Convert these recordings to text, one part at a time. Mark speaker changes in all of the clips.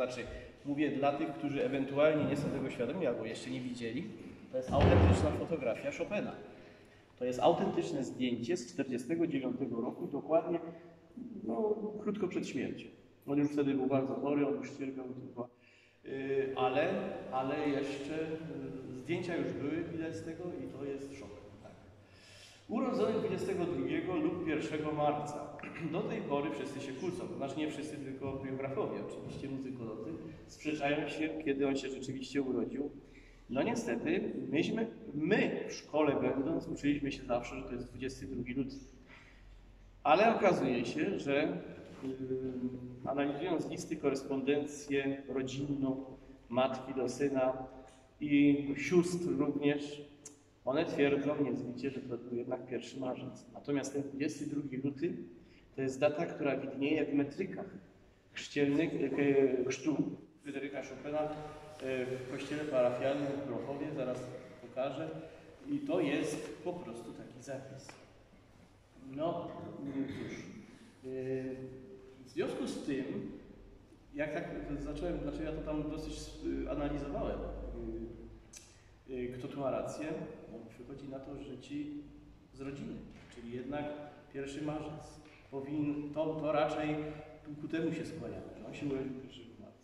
Speaker 1: znaczy mówię dla tych, którzy ewentualnie nie są tego świadomi albo jeszcze nie widzieli, to jest autentyczna fotografia Chopina. To jest autentyczne zdjęcie z 1949 roku, dokładnie no, krótko przed śmiercią. On już wtedy był bardzo chory, on już cierpiał tylko. Yy, ale, ale jeszcze yy, zdjęcia już były, widać z tego i to jest szok. Urodzony 22 lub 1 marca. Do tej pory wszyscy się kłócą. Znaczy nie wszyscy, tylko biografowie, oczywiście muzykolodzy, sprzeczają się, kiedy on się rzeczywiście urodził. No niestety, myśmy, my w szkole będąc, uczyliśmy się zawsze, że to jest 22 luty. Ale okazuje się, że yy, analizując listy, korespondencję rodzinną matki do syna i sióstr również, one twierdzą niezbicie, że to był jednak 1 marzec. Natomiast ten 22 luty to jest data, która widnieje w metrykach chrzcielnych, e, chrztu Fryderyka Chopina e, w kościele parafialnym w Grochowie, zaraz pokażę. I to jest po prostu taki zapis. No cóż, yy, w związku z tym, jak tak zacząłem, dlaczego ja to tam dosyć analizowałem, kto tu ma rację, no, wychodzi na to, że ci z rodziny, czyli jednak 1 marzec. Powin, to, to raczej ku temu się skłaniamy, się urodził 1 marca.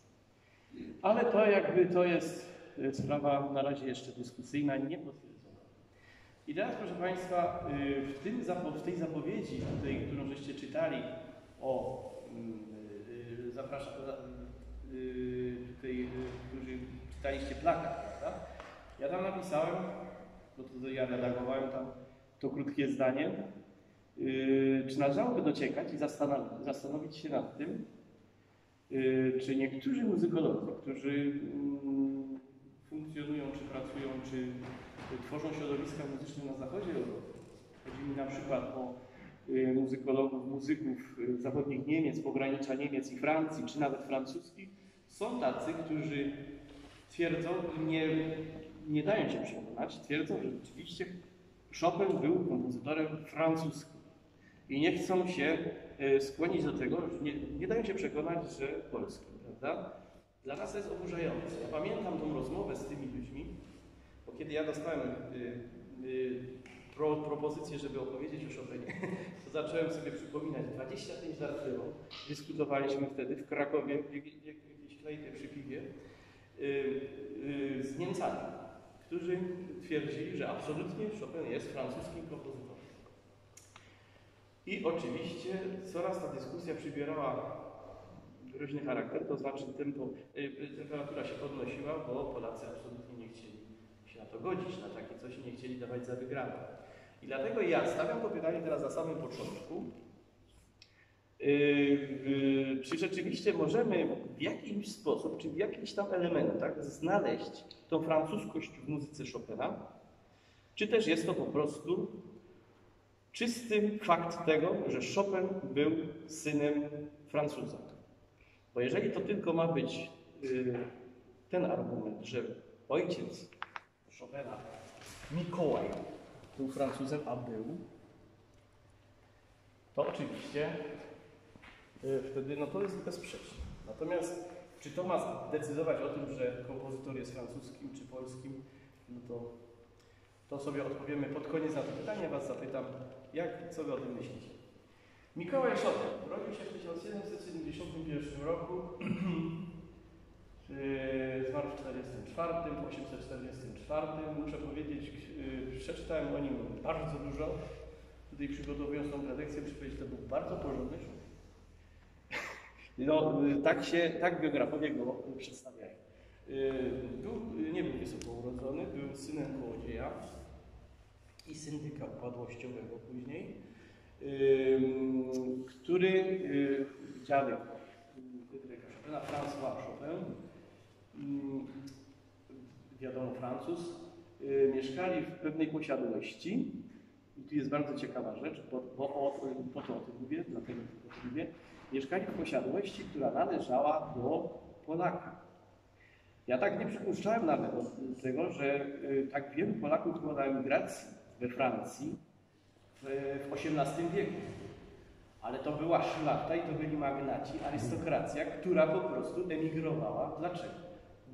Speaker 1: Ale to jakby to jest sprawa na razie jeszcze dyskusyjna, nie potwierdzona. I teraz, proszę Państwa, w, tym, w tej zapowiedzi, tutaj, którą żeście czytali o, zapraszam, tutaj, którzy czytaliście plakat, prawda? Ja tam napisałem, bo to ja redagowałem tam to krótkie zdanie, czy należałoby dociekać i zastanowić się nad tym, czy niektórzy muzykolodzy, którzy funkcjonują, czy pracują, czy tworzą środowiska muzyczne na zachodzie Europy. Chodzi mi na przykład o y, muzykologów, muzyków y, zachodnich Niemiec, pogranicza Niemiec i Francji, czy nawet francuskich. Są tacy, którzy twierdzą i nie, nie dają się przekonać, twierdzą, że rzeczywiście Chopin był kompozytorem francuskim. I nie chcą się y, skłonić do tego, nie, nie dają się przekonać, że polskim, prawda? Dla nas to jest oburzające. Ja pamiętam tą rozmowę z tymi ludźmi, bo kiedy ja dostałem y, y, pro, propozycję, żeby opowiedzieć o Chopinie, to zacząłem sobie przypominać 25 lat temu. Dyskutowaliśmy wtedy w Krakowie, w jakiejś knajpie przy piwie, y, z Niemcami, którzy twierdzili, że absolutnie Chopin jest francuskim kompozytorem. I oczywiście coraz ta dyskusja przybierała groźny charakter, to znaczy tempo, temperatura się podnosiła, bo Polacy absolutnie nie chcieli się na to godzić, na takie coś nie chcieli dawać za wygraną. I dlatego ja stawiam to pytanie teraz na samym początku. Yy, czy rzeczywiście możemy w jakiś sposób, czy w jakichś tam elementach znaleźć tą francuskość w muzyce Chopina? Czy też jest to po prostu czysty fakt tego, że Chopin był synem Francuza? Bo jeżeli to tylko ma być yy, ten argument, że ojciec Chopina, Mikołaj, był Francuzem, a był, to oczywiście wtedy no to jest bezsprzeczne. Natomiast czy to ma decydować o tym, że kompozytor jest francuskim czy polskim, no to, to sobie odpowiemy pod koniec na to pytanie. Was zapytam, jak, co wy o tym myślicie? Mikołaj Chopin urodził się w 1771 roku, zmarł w 1944, w 844. Muszę powiedzieć, przeczytałem o nim bardzo dużo. Tutaj przygotowując tą prelekcję, muszę powiedzieć, to był bardzo porządny człowiek. No, tak się, tak biografowie go przedstawiają. Był, nie był wysoko urodzony, był synem kołodzieja i syndyka upadłościowego później który dziadek Fryderyka Chopina, François Chopin, wiadomo Francuz, mieszkali w pewnej posiadłości. I tu jest bardzo ciekawa rzecz, bo, bo o, po to o tym mówię, dlatego o tym mówię. Mieszkali w posiadłości, która należała do Polaka. Ja tak nie przypuszczałem nawet tego, że tak wielu Polaków było na emigracji we Francji, w w XVIII wieku. Ale to była szlachta i to byli magnaci, arystokracja, która po prostu emigrowała. Dlaczego?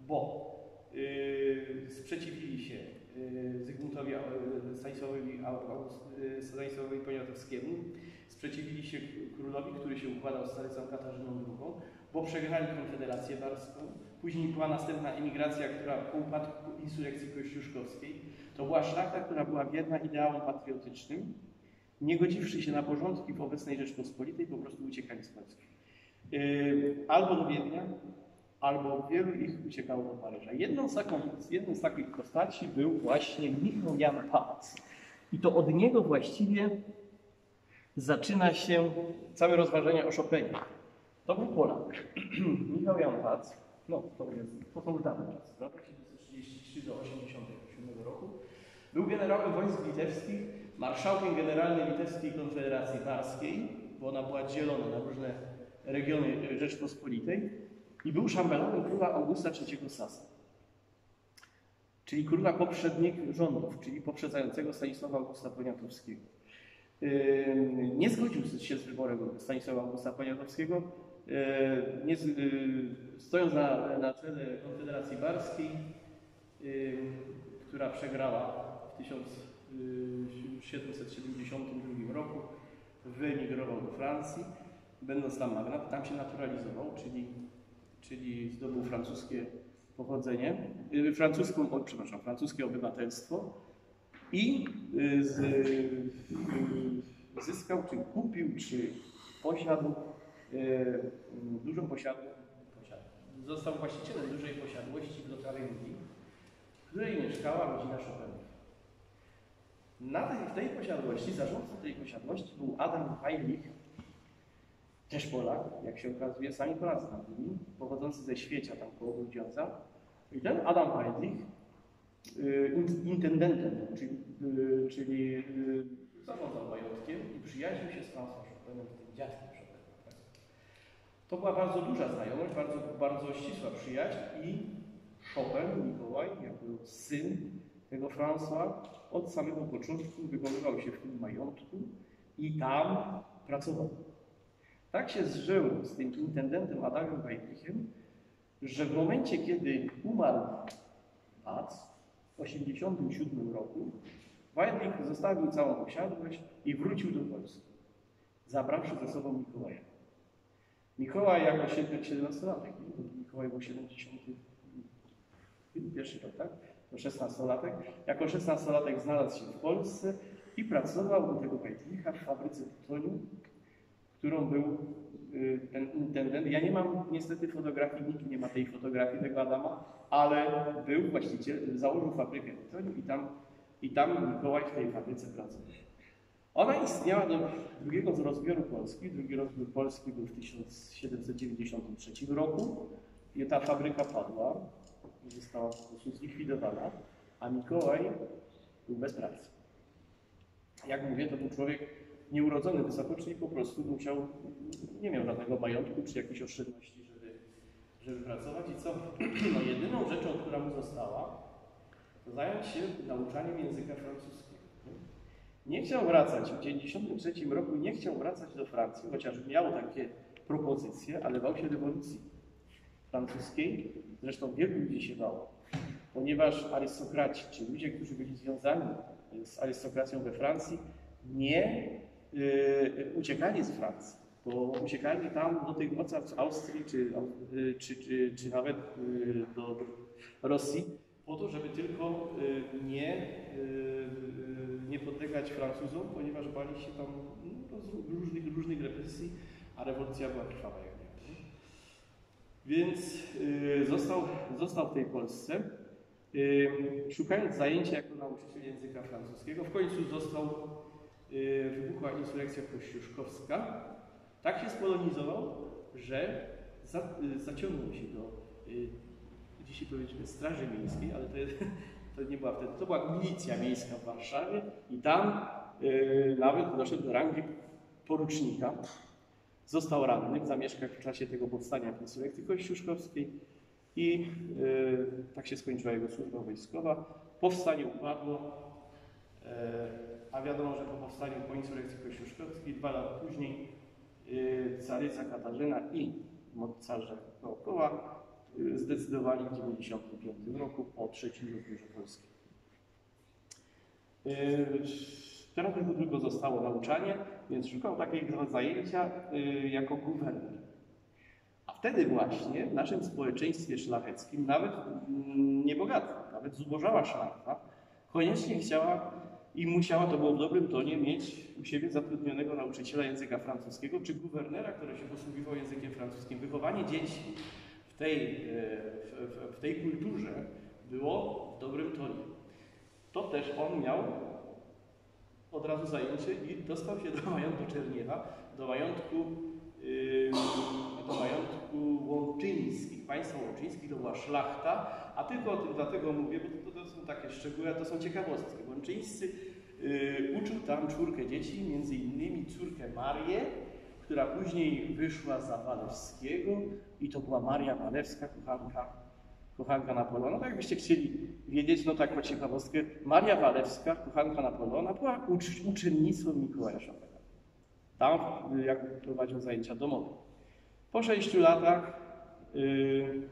Speaker 1: Bo yy, sprzeciwili się yy, Zygmuntowi yy, Stanisławowi, Stanisławowi Poniatowskiemu, sprzeciwili się królowi, który się układał z Starycą Katarzyną II, bo przegrali Konfederację Barską. Później była następna emigracja, która po upadku insurrekcji kościuszkowskiej. To była szlachta, która była wierna ideałom patriotycznym, nie godziwszy się na porządki w obecnej Rzeczpospolitej, po prostu uciekali z Polski. Yy, albo do Wiednia, albo wielu ich uciekało do Paryża. Jedną z, taką, jedną z takich postaci był właśnie Michał Jan Pałac. I to od niego właściwie zaczyna się całe rozważenie o Chopinie. To był Polak. Michał Jan Pac, no to, jest, to są dane czasy, prawda? 733 do 87 roku. Był generałem wojsk litewskich, marszałkiem generalnym Litewskiej Konfederacji Warskiej, bo ona była dzielona na różne regiony Rzeczpospolitej i był szambelanem króla Augusta III Sasa. Czyli króla poprzednich rządów, czyli poprzedzającego Stanisława Augusta Poniatowskiego. Nie zgodził się z wyborem Stanisława Augusta Poniatowskiego, nie, stojąc na, na czele Konfederacji Barskiej, która przegrała w 1772 roku, wyemigrował do Francji, będąc tam magnat, tam się naturalizował, czyli, czyli zdobył francuskie pochodzenie, francuską, przepraszam, francuskie obywatelstwo i z, zyskał, czy kupił, czy posiadł dużą posiadłość, został właścicielem dużej posiadłości w Lotarynii, w której mieszkała rodzina Chopinów. Na tej, w tej posiadłości, zarządcą tej posiadłości był Adam Heilich, też Polak, jak się okazuje, sami Polacy tam byli, pochodzący ze Świecia, tam koło Grudziądza. I ten Adam Heilich, y, intendentem, czyli, y, czyli y, zarządzał majątkiem i przyjaźnił się z François Chopinem, tym dziadkiem Chopina. Tak? To była bardzo duża znajomość, bardzo, bardzo ścisła przyjaźń i Chopin, Mikołaj, jako syn tego François, od samego początku wykonywał się w tym majątku i tam pracował. Tak się zżył z tym intendentem Adamem Weidlichem, że w momencie, kiedy umarł Pac w 1987 roku, Weidlich zostawił całą posiadłość i wrócił do Polski, zabrawszy ze sobą Mikołaja. Mikołaj jako 17-latek, Mikołaj był 71 rok, tak? To 16-latek. Jako 16-latek znalazł się w Polsce i pracował u tego Weidlicha w fabryce tytoniu, którą był y, ten intendent. Ja nie mam niestety fotografii, nikt nie ma tej fotografii tego Adama, ale był właściciel, założył fabrykę tytoniu i tam, i tam Mikołaj w tej fabryce pracował. Ona istniała do drugiego rozbioru Polski. Drugi rozbiór Polski był w 1793 roku i ta fabryka padła, została po prostu zlikwidowana, a Mikołaj był bez pracy. Jak mówię, to był człowiek nieurodzony wysoko, czyli po prostu musiał, nie miał żadnego majątku czy jakiejś oszczędności, żeby, żeby pracować. I co? No, jedyną rzeczą, która mu została, zająć się nauczaniem języka francuskiego. Nie chciał wracać, w 1993 roku nie chciał wracać do Francji, chociaż miał takie propozycje, ale bał się rewolucji francuskiej. Zresztą wielu ludzi się bało, ponieważ arystokraci, czy ludzie, którzy byli związani z arystokracją we Francji, nie yy, uciekali z Francji, bo uciekali tam do tych mocarstw Austrii, czy, yy, czy, czy, czy nawet yy, do Rosji, po to, żeby tylko yy, nie, yy, nie podlegać Francuzom, ponieważ bali się tam no, różnych, różnych represji, a rewolucja była krwawa jak nie. Więc został, został w tej Polsce, szukając zajęcia jako nauczyciel języka francuskiego. W końcu został Y, wybuchła insurrekcja kościuszkowska, tak się spolonizował, że za, y, zaciągnął się do, y, dzisiaj powiedzmy, Straży Miejskiej, ale to, to nie była wtedy, to była milicja miejska w Warszawie i tam nawet doszedł do rangi porucznika. Został ranny, zamieszkał w czasie tego powstania w insurrekcji kościuszkowskiej i tak się skończyła jego służba wojskowa. Powstanie upadło, E, A wiadomo, że po powstaniu, po insurrekcji kościuszkowskiej, dwa lata później y, caryca Katarzyna i mocarze dookoła y, zdecydowali w 1995 roku o trzecim rozbiorze Polski. Y, Teraz mu tylko zostało nauczanie, więc szukał takiego zajęcia y, jako guwerner. A wtedy właśnie w naszym społeczeństwie szlacheckim, nawet mm, niebogata, nawet zubożała szlachta, koniecznie chciała i musiała, to było w dobrym tonie, mieć u siebie zatrudnionego nauczyciela języka francuskiego, czy guwernera, który się posługiwał językiem francuskim. Wychowanie dzieci tej, e, w, w, tej kulturze było w dobrym tonie. To też on miał od razu zajęcie i dostał się do majątku Czerniewa, do majątku, yy, do majątku Łączyńskich. Państwa Łączyńskich to była szlachta, a tylko o tym dlatego mówię, bo to, to są takie szczegóły, a to są ciekawostki. Łączyńscy yy, uczył tam czwórkę dzieci, między innymi córkę Marię, która później wyszła za Walewskiego i to była Maria Walewska, kochanka kochanka Napoleona. No, jakbyście chcieli wiedzieć, no tak po ciekawostkę, Maria Walewska, kochanka Napoleona, była ucz uczennicą Mikołaja Chopina. Tam, y, jak prowadził zajęcia domowe. Po sześciu latach, yy,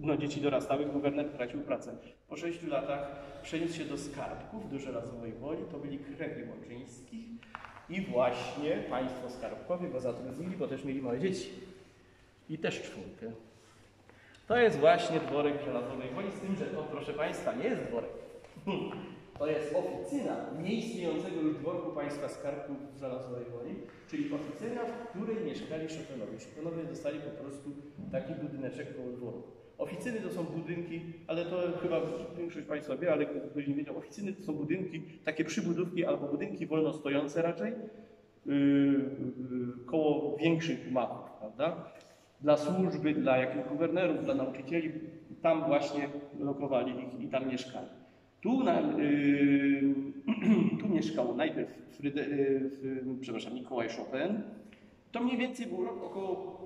Speaker 1: no dzieci dorastały, guwerner tracił pracę. Po sześciu latach przeniósł się do Skarbków, do Żelazowej Woli, to byli krewni Łączyńskich i właśnie państwo Skarbkowie go zatrudnili, bo też mieli małe dzieci. I też czwórkę. To jest właśnie dworek żelazowej woli, z tym, że to, proszę Państwa, nie jest dworek. To jest oficyna nieistniejącego już dworku państwa skarbków w żelazowej woli, czyli oficyna, w której mieszkali Chopinowie. Chopinowie dostali po prostu taki budyneczek koło dworu. Oficyny to są budynki, ale to chyba większość Państwa wie, ale ktoś nie wiedział, oficyny to są budynki, takie przybudówki albo budynki wolno stojące raczej, yy, yy, koło większych gmachów, prawda? Dla służby, dla jakichś guwernerów, dla nauczycieli, tam właśnie lokowali ich i tam mieszkali. Tu, na, yy, tu mieszkał najpierw Fryde, yy, Mikołaj Chopin. To mniej więcej był rok około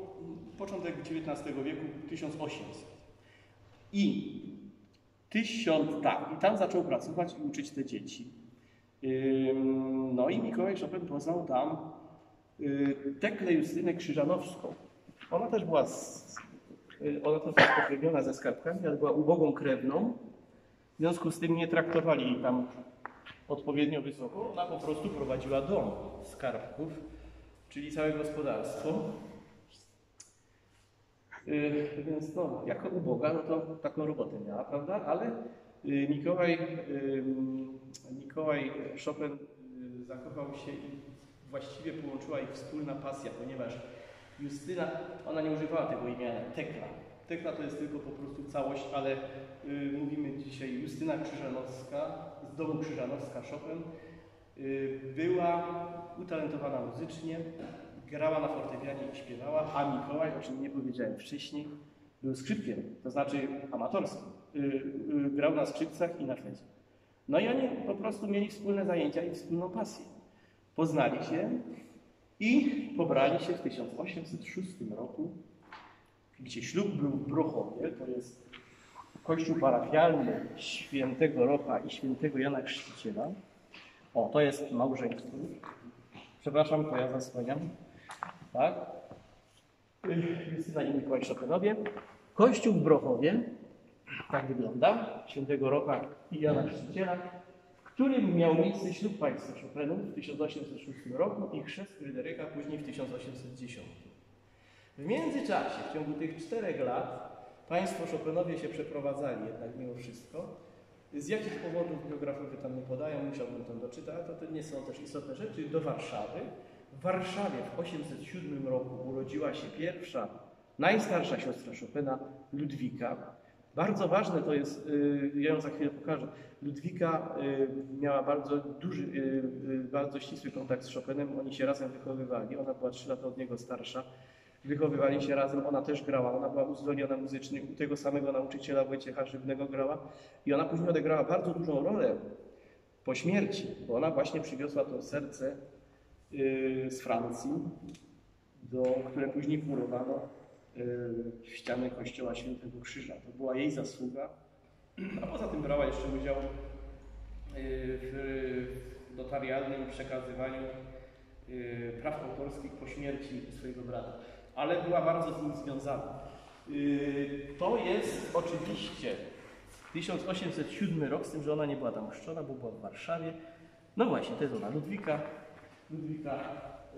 Speaker 1: początek XIX wieku, 1800. I tysiąc, tak, i tam zaczął pracować i uczyć te dzieci. Yy, no i Mikołaj Chopin poznał tam yy, Teklę Justynę Krzyżanowską. Ona też była, z, y, ona też była spokrewniona ze skarbkami, ale była ubogą krewną. W związku z tym nie traktowali jej tam odpowiednio wysoko. Ona po prostu prowadziła dom skarbków, czyli całe gospodarstwo. Yy, więc no, jako uboga, no to taką robotę miała, prawda? Ale yy, Mikołaj, yy, Mikołaj Chopin yy, zakochał się i właściwie połączyła ich wspólna pasja, ponieważ Justyna, ona nie używała tego imienia Tekla. Tekla to jest tylko po prostu całość, ale y, mówimy dzisiaj Justyna Krzyżanowska, z domu Krzyżanowska Chopin. Y, była utalentowana muzycznie, grała na fortepianie i śpiewała, a Mikołaj, o czym nie powiedziałem wcześniej, był skrzypkiem, to znaczy amatorskim. Y, y, grał na skrzypcach i na flecie. No i oni po prostu mieli wspólne zajęcia i wspólną pasję. Poznali się, i pobrali się w 1806 roku, gdzie ślub był w Brochowie, to jest kościół parafialny świętego Rocha i świętego Jana Chrzciciela. O, to jest małżeństwo. Przepraszam, to ja zasłaniam. Tak. Justyna i Mikołaj Chopinowie. Kościół w Brochowie, tak wygląda, świętego Rocha i Jana Chrzciciela którym miał miejsce ślub państwa Chopinów w 1806 roku i chrzest Fryderyka później w 1810. W międzyczasie, w ciągu tych czterech lat, państwo Chopinowie się przeprowadzali jednak mimo wszystko. Z jakich powodów biografowie tam nie podają, musiałbym tam doczytać, to, to nie są też istotne rzeczy, do Warszawy. W Warszawie w 1807 roku urodziła się pierwsza, najstarsza siostra Chopina, Ludwika, bardzo ważne to jest, y, ja ją za chwilę pokażę, Ludwika y, miała bardzo duży, y, bardzo ścisły kontakt z Chopinem, oni się razem wychowywali, ona była 3 lata od niego starsza, wychowywali się razem, ona też grała, ona była uzdolniona muzycznie, u tego samego nauczyciela Wojciecha Żywnego grała. I ona później odegrała bardzo dużą rolę po śmierci, bo ona właśnie przywiozła to serce z Francji, do, które później murowano w ściany kościoła Świętego Krzyża. To była jej zasługa. A poza tym brała jeszcze udział w notarialnym przekazywaniu y, praw autorskich po śmierci swojego brata, ale była bardzo z nim związana. Y, To jest oczywiście 1807 rok, z tym, że ona nie była tam chrzczona, bo była w Warszawie. No właśnie, to jest ona, Ludwika, Ludwika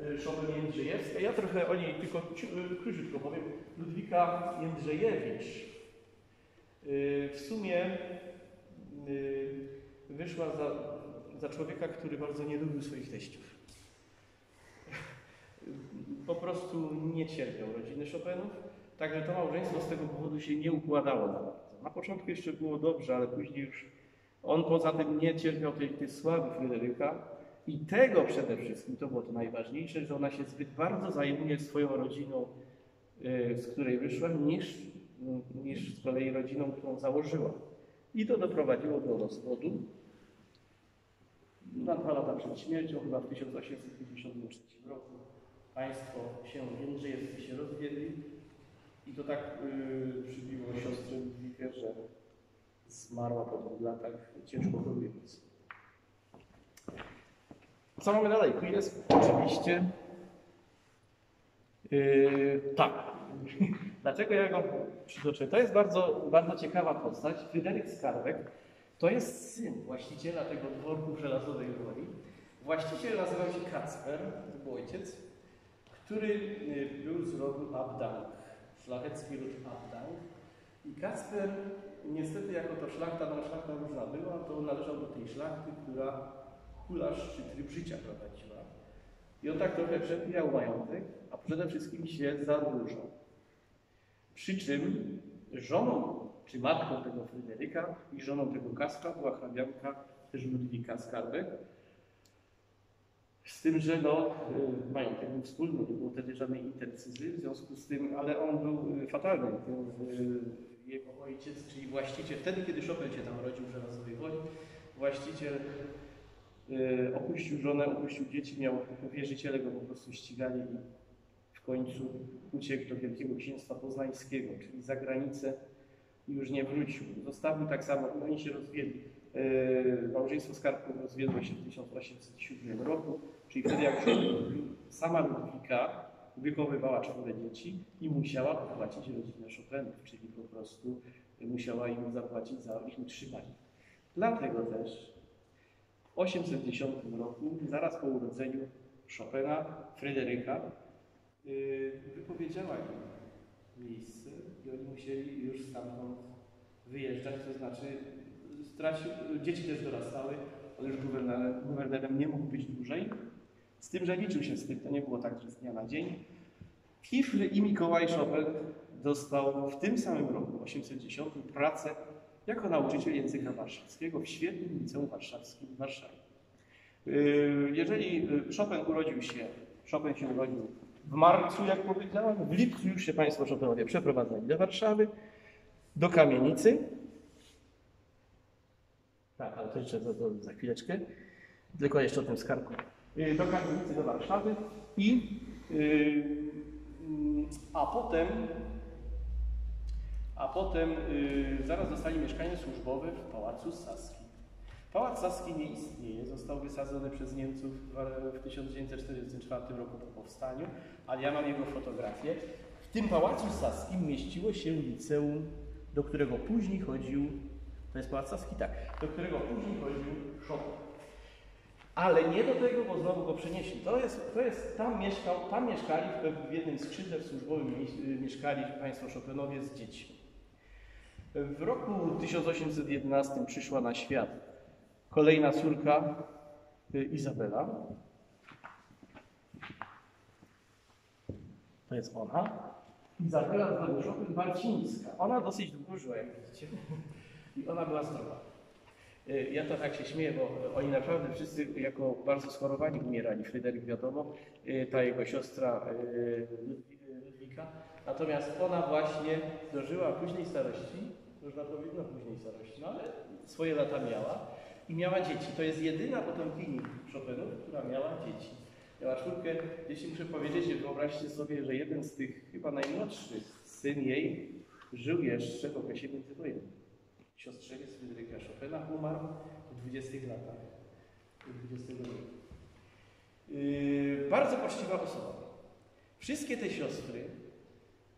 Speaker 1: y, Chopin-Jędrzejewska. Ja trochę o niej tylko y, króciutko powiem. Ludwika Jędrzejewicz y, w sumie wyszła za, za człowieka, który bardzo nie lubił swoich teściów. Po prostu nie cierpiał rodziny Chopinów, także to małżeństwo z tego powodu się nie układało za bardzo. Na początku jeszcze było dobrze, ale później już on poza tym nie cierpiał tej, tej sławy Fryderyka i tego przede wszystkim, to było to najważniejsze, że ona się zbyt bardzo zajmuje swoją rodziną, y, z której wyszła, niż, niż z kolei rodziną, którą założyła. I to doprowadziło do rozwodu. Na dwa lata przed śmiercią, chyba w 1853 roku, państwo się Jędrzejewscy się rozwiedli i to tak yy, przybiło siostrę Ludwikę, że zmarła po dwóch latach ciężko chorując. Co mamy dalej? Tu jest oczywiście yy, tak. Dlaczego ja go przytoczę? To jest bardzo, bardzo ciekawa postać. Fryderyk Skarbek to jest syn właściciela tego dworku w Żelazowej Woli. Właściciel nazywał się Kacper, to był ojciec, który y, był z rodu Abdang, szlachecki ród Abdang. I Kacper, niestety jako to szlachta, no szlachta różna była, to należał do tej szlachty, która kulasz czy tryb życia prowadziła. I on tak trochę przepijał majątek, a przede wszystkim się zadłużał. Przy czym żoną czy matką tego Fryderyka i żoną tego Kaspra była hrabianka też Ludwika Skarbek. Z tym, że no, y, majątek był wspólny, nie było wtedy żadnej intercyzy, w związku z tym, ale on był y, fatalny. Y, Jego ojciec, czyli właściciel, wtedy kiedy Chopin się tam rodził w Żelazowej Woli, właściciel opuścił żonę, opuścił dzieci, miał wierzyciele go po prostu ścigali i w końcu uciekł do Wielkiego Księstwa Poznańskiego, czyli za granicę i już nie wrócił. Zostawił tak samo, oni się rozwiedli. Yy, Małżeństwo Skarbków rozwiedło się w 1807 roku, czyli wtedy jak sama Ludwika wychowywała czwórę dzieci i musiała popłacić rodzinę Chopinów, czyli po prostu musiała im zapłacić za ich utrzymanie. Dlatego też w 810 roku, zaraz po urodzeniu Chopina, Fryderyka, yy, wypowiedziała im miejsce i oni musieli już stamtąd wyjeżdżać, to znaczy stracił, dzieci też dorastały, ale już guwernerem, guwernerem nie mógł być dłużej. Z tym, że liczył się z tym, to nie było tak, że z dnia na dzień. Kifl i Mikołaj Chopin dostał w tym samym roku, 810, pracę jako nauczyciel języka warszawskiego w świetnym liceum warszawskim w Warszawie. Yy, Jeżeli Chopin urodził się, Chopin się urodził w marcu, jak powiedziałem, w lipcu już się Państwo Chopinowie przeprowadzali do Warszawy, do kamienicy. Tak, ale to jeszcze to, to za chwileczkę. Tylko jeszcze o tym skarbku. Yy, Do kamienicy do Warszawy i yy, a potem a potem yy, zaraz dostali mieszkanie służbowe w Pałacu Saskim. Pałac Saski nie istnieje, został wysadzony przez Niemców w 1944 roku po powstaniu, ale ja mam jego fotografię. W tym Pałacu Saskim mieściło się liceum, do którego później chodził, to jest Pałac Saski, tak, do którego później chodził Chopin. Ale nie do tego, bo znowu go przenieśli. To jest, to jest tam, mieszkał, tam mieszkali, w, w jednym skrzydle służbowym mie- mieszkali Państwo Chopinowie z dziećmi. W roku 1811 przyszła na świat kolejna córka y, Izabela. To jest ona. Izabela Zdobyszopyn Marcińska. Ona dosyć długo żyła, jak widzicie. I ona była zdrowa. Y, Ja to tak się śmieję, bo oni naprawdę wszyscy jako bardzo schorowani umierali. Fryderyk wiadomo, y, ta jego siostra y, Ludwi- Ludwika. Natomiast ona właśnie dożyła późnej starości, można powiedzieć, no późnej starości, no ale swoje lata miała i miała dzieci. To jest jedyna potomkini Chopinów, która miała dzieci. Miała czwórkę dzieci, muszę powiedzieć, wyobraźcie sobie, że jeden z tych chyba najmłodszych, syn jej, żył jeszcze w okresie międzywojennym. siostrzeniec Fryderyka Chopina, umarł w 20 latach XX wieku. Yy, bardzo poczciwa osoba. Wszystkie te siostry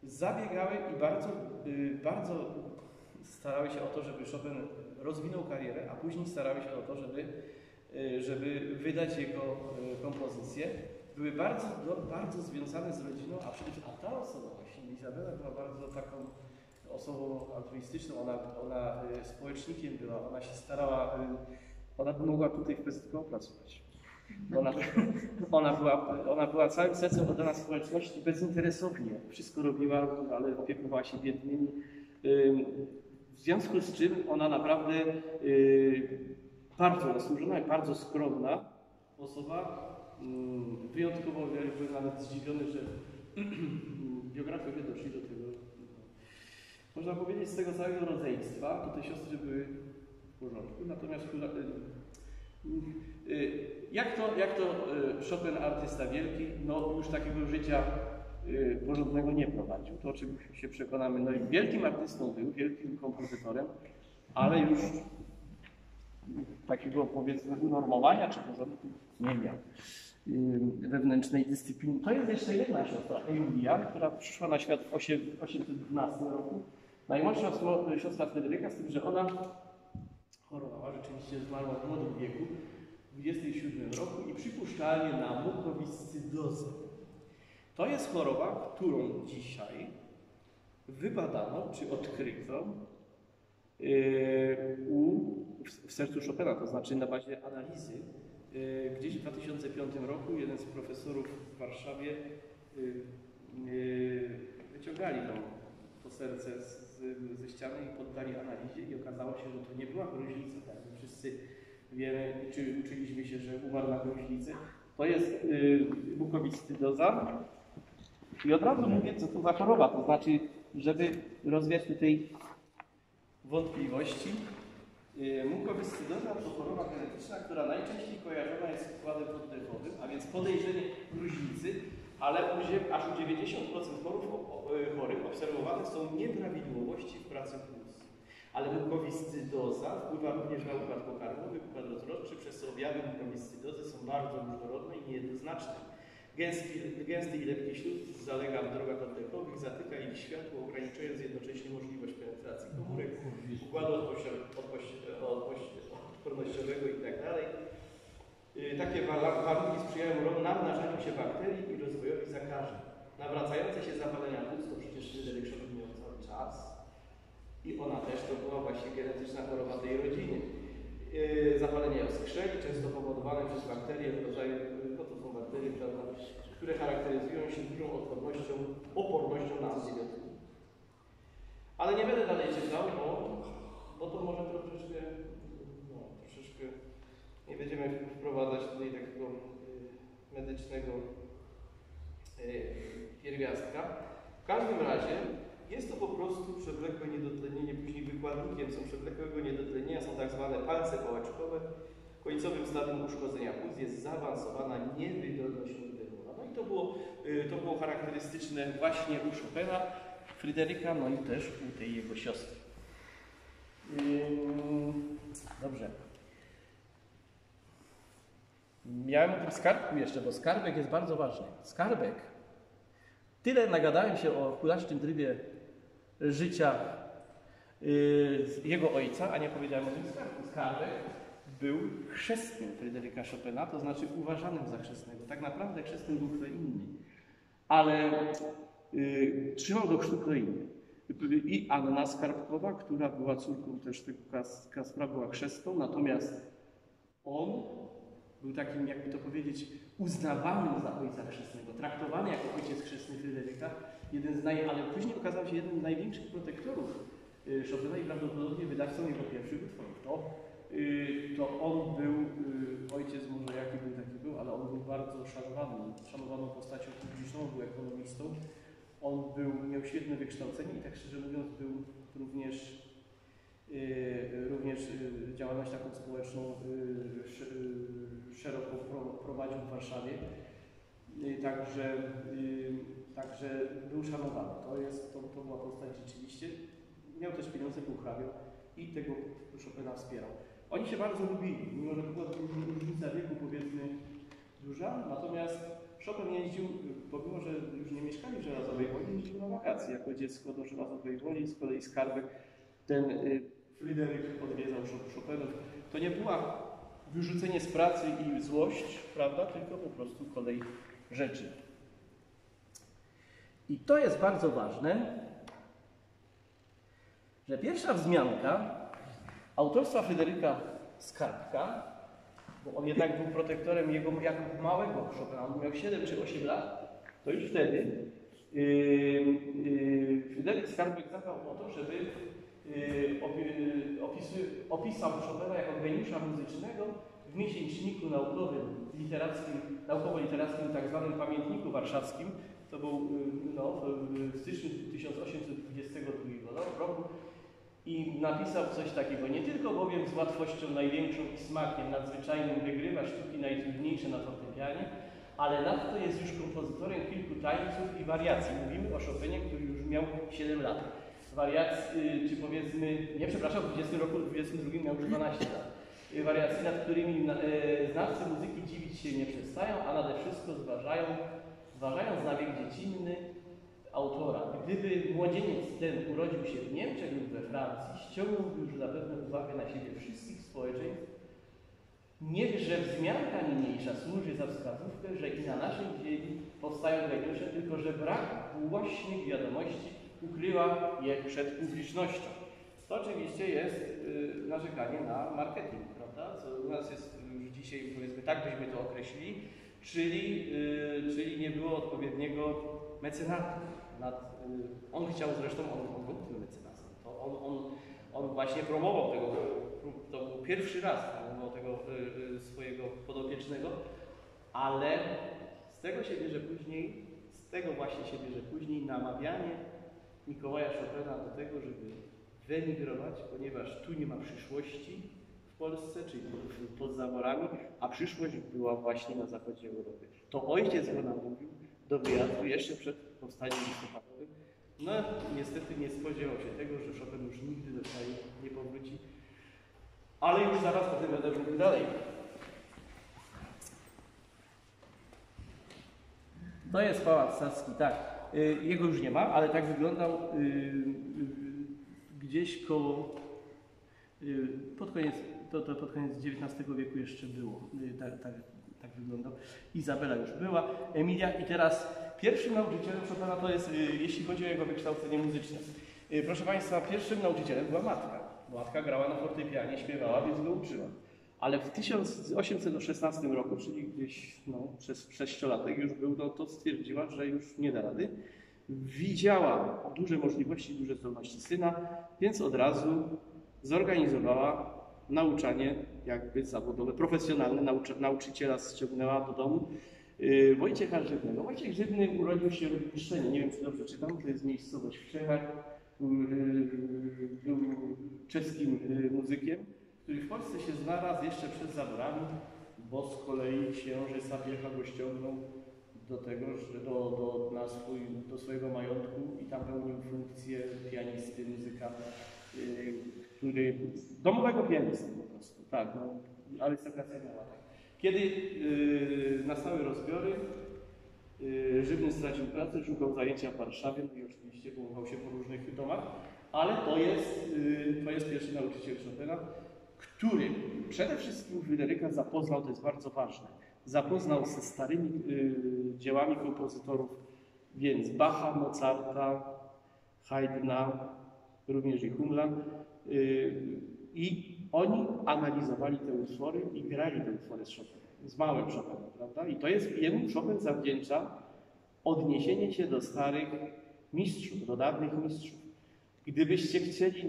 Speaker 1: zabiegały i bardzo, yy, bardzo starały się o to, żeby Chopin rozwinął karierę, a później starały się o to, żeby, yy, żeby wydać jego yy, kompozycje. Były bardzo, no, bardzo związane z rodziną, a przecież a ta osoba właśnie, Izabela była bardzo taką osobą altruistyczną, ona, ona y, społecznikiem była, ona się starała, y, ona mogła tutaj w PZK pracować. Ona, ona, była, ona była całym sercem oddana społeczności bezinteresownie. Wszystko robiła, ale opiekowała się biednymi. W związku z czym ona naprawdę y, bardzo zasłużona i bardzo skromna osoba. Ym, Wyjątkowo ja byłem nawet zdziwiony, że biografowie doszli do tego. Można powiedzieć, z tego całego rodzeństwa to te siostry były w porządku, natomiast y, y, jak to, jak to Chopin, artysta wielki, no już takiego życia porządnego nie prowadził. To o czym się przekonamy. No i wielkim artystą był, wielkim kompozytorem, ale już takiego powiedzmy unormowania czy porządku nie miał y, wewnętrznej dyscypliny. To jest jeszcze jedna siostra, Emilia, która przyszła na świat w 812 roku. Najmłodsza siostra Fryderyka, z tym, że ona chorowała, rzeczywiście zmarła w młodym wieku, w 27 roku i przypuszczalnie na mukowiscydozę. To jest choroba, którą dzisiaj wybadano, czy odkryto yy, u, w, sercu Chopina, to znaczy na bazie analizy. Yy, gdzieś w 2005 roku jeden z profesorów w Warszawie yy, wyciągali to, to serce z, ze ściany i poddali analizie i okazało się, że to nie była gruźlica, tak wszyscy wiemy, czy uczyliśmy się, że umarł na. To jest yy, mukowiscydoza, i od razu mówię, co to za choroba. To znaczy, żeby rozwiać tutaj wątpliwości, yy, mukowiscydoza to choroba genetyczna, która najczęściej kojarzona jest z układem oddechowym, a więc podejrzenie gruźlicy, ale aż u 90% chorób, yy, chorych obserwowane są nieprawidłowości w pracy płuc. Ale mukowiscydoza wpływa również na układ pokarmowy, układ rozrodczy, przez co objawy mukowiscydozy są bardzo różnorodne i niejednoznaczne. Gęsty, gęsty i lepki śluz zalega w drogach oddechowych, zatyka ich światło, ograniczając jednocześnie możliwość penetracji komórek, układu odpornościowego itd. Y, Takie wa- warunki sprzyjają namnażaniu się bakterii i rozwojowi zakażeń. Nawracające się zapalenia płuc to przecież Fryderyk Chopin miał cały czas. I ona też to była właśnie genetyczna choroba tej rodziny. Yy, Zapalenie oskrzeli, często powodowane przez bakterie w rodzaju, które charakteryzują się dużą odpornością, opornością na antybiotyki. Ale nie będę dalej czytał, bo, bo to może troszeczkę, no, troszeczkę nie będziemy wprowadzać tutaj takiego yy, medycznego yy, pierwiastka. W każdym razie jest to po prostu przewlekłe niedotlenienie, później wykładnikiem są przewlekłego niedotlenienia, są tak zwane palce pałeczkowe. Końcowym stadium uszkodzenia płuc jest zaawansowana niewydolność oddechowa. No i to było, y, to było charakterystyczne właśnie u Chopina, Fryderyka, no i też u tej jego siostry. Dobrze. Miałem o tym skarbku jeszcze, bo skarbek jest bardzo ważny. Skarbek. Tyle nagadałem się o kulaszczym trybie życia yy, jego ojca, a nie powiedziałem o tym skarbku. Skarbek był chrzestnym Fryderyka Chopina, to znaczy uważanym za chrzestnego. Tak naprawdę chrzestnym był kto inny. Ale yy, trzymał go chrztu kto inny. I Anna Skarbkowa, która była córką też tego Kas- Kaspra, była chrzestną, natomiast on był takim, jakby to powiedzieć, uznawanym za ojca chrzestnego, traktowany jako ojciec chrzestny Fryderyka, jeden z naj, ale później okazał się jednym z największych protektorów y, Chopina i prawdopodobnie wydawcą jego pierwszych utworów. To, y, to on był, y, ojciec może jaki był, taki był, ale on był bardzo szanowany, szanowaną postacią publiczną, był ekonomistą. On był, miał świetne wykształcenie i tak szczerze mówiąc był również y, również y, działalność taką społeczną y, sz- y, szeroko pro- prowadził w Warszawie. Y, Także, y, także był szanowany. To, jest, to, to była postać rzeczywiście. Miał też pieniądze, był hrabią i tego Chopina wspierał. Oni się bardzo lubili, mimo że była różnica wieku powiedzmy duża, natomiast Chopin jeździł, pomimo że już nie mieszkali w Żelazowej Woli, jeździł na wakacje jako dziecko do Żelazowej Woli, z kolei skarbek ten y, Fryderyk odwiedzał Chopinów. To nie była wyrzucenie z pracy i złość, prawda, tylko po prostu kolej rzeczy. I to jest bardzo ważne, że pierwsza wzmianka autorstwa Fryderyka Skarbka, bo on jednak był protektorem jego jako małego Chopina, on miał 7 czy 8 lat, to już wtedy. Yy, yy, Fryderyk Skarbek zadbał o to, żeby yy, opisy, opisał Chopina jako geniusza muzycznego w miesięczniku naukowym, literackim, naukowo-literackim, tak zwanym pamiętniku warszawskim. To był no, w styczniu 1822 roku i napisał coś takiego. Nie tylko bowiem z łatwością największą i smakiem nadzwyczajnym wygrywa sztuki najtrudniejsze na fortepianie, ale nadto jest już kompozytorem kilku tańców i wariacji. Mówimy o Chopinie, który już miał 7 lat. Wariacji, czy powiedzmy, nie przepraszam, w 20 roku, 22 miał już 12 lat. Wariacji, nad którymi znawcy muzyki dziwić się nie przestają, a nade wszystko zważają, zważając na wiek dziecinny, autora. Gdyby młodzieniec ten urodził się w Niemczech lub we Francji, ściągnąłby już zapewne uwagę na siebie wszystkich społeczeństw. Niechże wzmianka niniejsza służy za wskazówkę, że i na naszej ziemi powstają geniusze, tylko że brak głośnych wiadomości ukrywa je przed publicznością. To oczywiście jest y, narzekanie na marketing, prawda? Co u nas jest już dzisiaj, powiedzmy, tak byśmy to określili, czyli, y, czyli nie było odpowiedniego mecenatu. Nad, y, on chciał zresztą, on, był tym mecenasem, to on, on, on właśnie promował tego, to był pierwszy raz promował tego y, swojego podopiecznego, ale z tego się bierze później, z tego właśnie się bierze później namawianie Mikołaja Chopina do tego, żeby wyemigrować, ponieważ tu nie ma przyszłości w Polsce, czyli pod zaborami, a przyszłość była właśnie na zachodzie Europy. To ojciec go namówił do wyjazdu jeszcze przed powstaniem listopadowym. No niestety nie spodziewał się tego, że Chopin już nigdy do kraju nie powróci. Ale już zaraz potem będę mówił dalej. To jest pałac saski, tak. Jego już nie ma, ale tak wyglądał gdzieś koło, pod koniec, to, to pod koniec XIX wieku jeszcze było. Tak, tak, tak wyglądał. Izabela już była, Emilia i teraz pierwszym nauczycielem Chopina to jest, jeśli chodzi o jego wykształcenie muzyczne. Proszę Państwa, pierwszym nauczycielem była matka. Matka grała na fortepianie, śpiewała, więc go uczyła. Ale w 1816 roku, czyli gdzieś no, przez sześciolatek już był, no, to stwierdziła, że już nie da rady. Widziała duże możliwości, duże zdolności syna, więc od razu zorganizowała nauczanie jakby zawodowe, profesjonalne, nauczy, nauczyciela ściągnęła do domu Wojciecha Żywnego. Wojciech Żywny urodził się w Piszczenie, nie wiem czy dobrze czytam, to jest miejscowość w Czechach, był, yy, był czeskim yy, muzykiem, który w Polsce się znalazł jeszcze przed zaborami, bo z kolei książę Sapiecha go ściągnął do tego, do, do, na swój, do swojego majątku i tam pełnił funkcję pianisty, muzyka, który, domowego pianisty po prostu, tak, no, arystokracja miała tak. Kiedy yy, nastały rozbiory, yy, Żywny stracił pracę, szukał zajęcia w Warszawie, no i oczywiście połował się po różnych domach, ale to jest, yy, to jest pierwszy nauczyciel Chopina, który przede wszystkim Fryderyka zapoznał, to jest bardzo ważne, zapoznał ze starymi y, dziełami kompozytorów, więc Bacha, Mozarta, Haydna, również i Hummla. Y, I oni analizowali te utwory i grali te utwory z Chopina, z małym Chopinem, prawda? I to jest, jemu Chopin zawdzięcza odniesienie się do starych mistrzów, do dawnych mistrzów. Gdybyście chcieli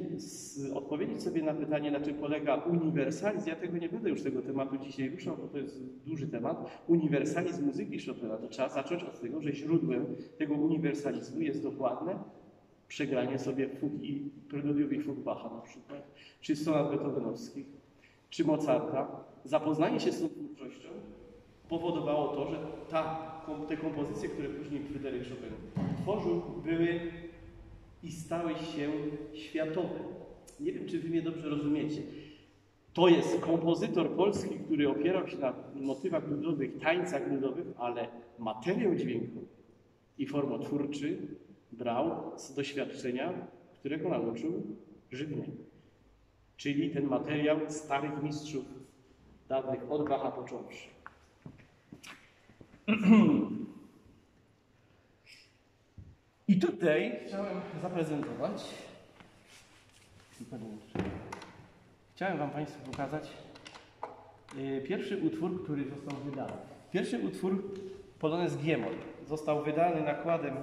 Speaker 1: odpowiedzieć sobie na pytanie, na czym polega uniwersalizm, ja tego nie będę już tego tematu dzisiaj ruszał, bo to jest duży temat. Uniwersalizm muzyki Chopina, to trzeba zacząć od tego, że źródłem tego uniwersalizmu jest dokładne przegranie sobie fugi, preludiowych fug Bacha na przykład, czy sonat beethovenowskich, czy Mozarta. Zapoznanie się z tą twórczością powodowało to, że ta, te kompozycje, które później Fryderyk Chopin tworzył, były i stały się światowe. Nie wiem, czy wy mnie dobrze rozumiecie. To jest kompozytor polski, który opierał się na motywach ludowych, tańcach ludowych, ale materiał dźwięku i formotwórczy brał z doświadczenia, którego nauczył żywnie. Czyli ten materiał starych mistrzów, dawnych od Bacha począwszy. I tutaj chciałem zaprezentować. Chciałem Wam Państwu pokazać y, pierwszy utwór, który został wydany. Pierwszy utwór Polonez Giemol został wydany nakładem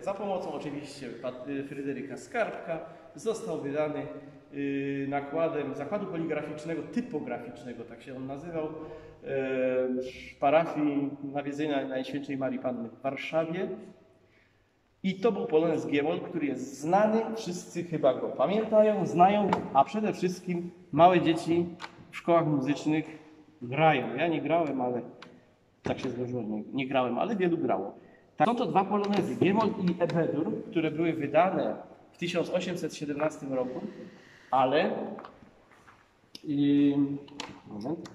Speaker 1: za pomocą oczywiście y, Fryderyka Skarbka. Został wydany y, nakładem Zakładu Poligraficznego, Typograficznego, tak się on nazywał, parafii Nawiedzenia Najświętszej Marii Panny w Warszawie. I to był Polonez Giemol, który jest znany, wszyscy chyba go pamiętają, znają, a przede wszystkim małe dzieci w szkołach muzycznych grają. Ja nie grałem, ale tak się złożyło, nie, nie grałem, ale wielu grało. Tak, są to dwa polonezy, Giemol i Ebedur, które były wydane w 1817 roku, ale yy, moment,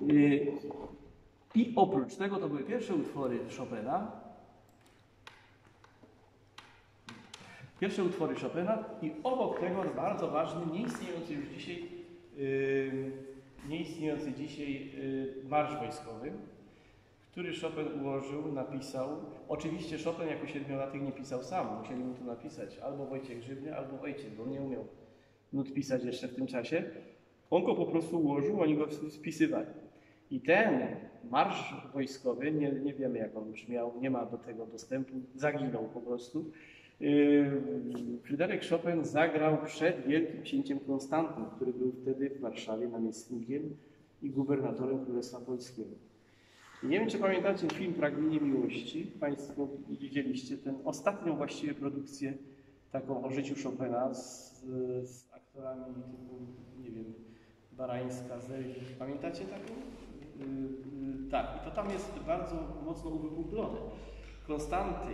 Speaker 1: yy, i oprócz tego to były pierwsze utwory Chopina, Pierwsze utwory Chopina i obok tego bardzo ważny, nieistniejący już dzisiaj, yy, nieistniejący dzisiaj yy, marsz wojskowy, który Chopin ułożył, napisał. Oczywiście Chopin jako siedmiolatek nie pisał sam, musieli mu to napisać albo Wojciech Grzywnia, albo Wojciech, bo on nie umiał nut pisać jeszcze w tym czasie. On go po prostu ułożył, oni go spisywali. I ten marsz wojskowy, nie, nie wiemy jak on brzmiał, nie ma do tego dostępu, zaginął po prostu. Yy, Fryderyk Chopin zagrał przed Wielkim Księciem Konstantym, który był wtedy w Warszawie namiestnikiem i gubernatorem Królestwa Polskiego. Nie wiem, czy pamiętacie film Pragnienie Miłości. Państwo widzieliście tę ostatnią właściwie produkcję taką o życiu Chopina z, z aktorami typu, nie wiem, Barańska, Zelli. Pamiętacie taką? Yy, tak, i to tam jest bardzo mocno uwypuklone. Konstanty,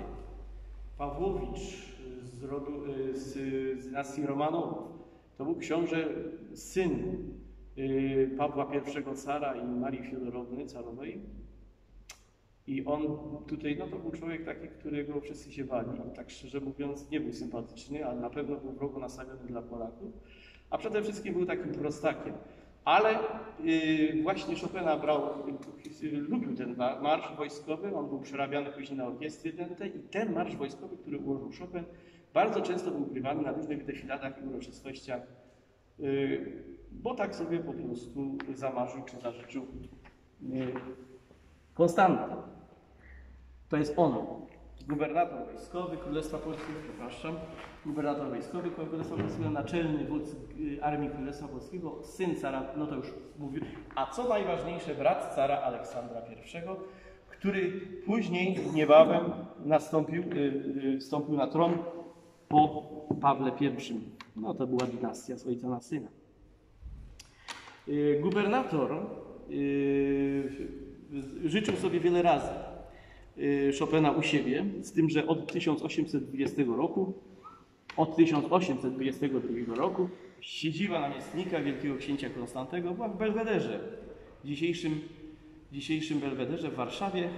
Speaker 1: Pawłowicz z, rodu, z, z dynastii Romanowów. To był książę, syn y, Pawła I cara i Marii Fiodorowny carowej. I on tutaj, no to był człowiek taki, którego wszyscy się bali. Tak szczerze mówiąc, nie był sympatyczny, ale na pewno był wrogo nastawiony dla Polaków. A przede wszystkim był takim prostakiem. Ale y, właśnie Chopina brał, y, lubił ten ma- marsz wojskowy, on był przerabiany później na orkiestry dęte i ten marsz wojskowy, który ułożył Chopin, bardzo często był grywany na różnych defiladach i uroczystościach, y, bo tak sobie po prostu zamarzył czy zażyczył y, Konstanty. To jest on, gubernator wojskowy Królestwa Polskiego, przepraszam, gubernator wojskowy Królestwa Polskiego, naczelny wódz y, Armii Królestwa Polskiego, syn cara, no to już mówił, a co najważniejsze, brat cara Aleksandra I, który później niebawem nastąpił, y, y, wstąpił na tron po Pawle I. No to była dynastia z ojca na syna. Gubernator życzył sobie wiele razy Chopina u siebie, z tym, że od 1820 roku, od 1822 roku siedziba namiestnika Wielkiego Księcia Konstantego była w Belwederze, w dzisiejszym, dzisiejszym Belwederze w Warszawie.